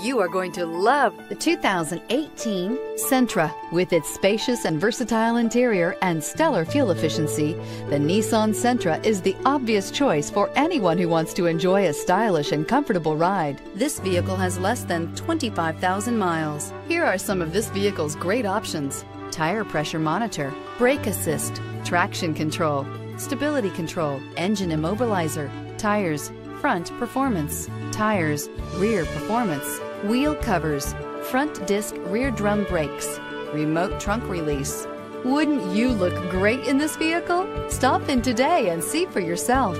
You are going to love the 2018 Sentra. With its spacious and versatile interior and stellar fuel efficiency, the Nissan Sentra is the obvious choice for anyone who wants to enjoy a stylish and comfortable ride. This vehicle has less than 25,000 miles. Here are some of this vehicle's great options. Tire pressure monitor, brake assist, traction control, stability control, engine immobilizer, tires, front performance, tires, rear performance, wheel covers, front disc rear drum brakes, remote trunk release. Wouldn't you look great in this vehicle? Stop in today and see for yourself.